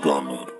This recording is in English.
Gunner.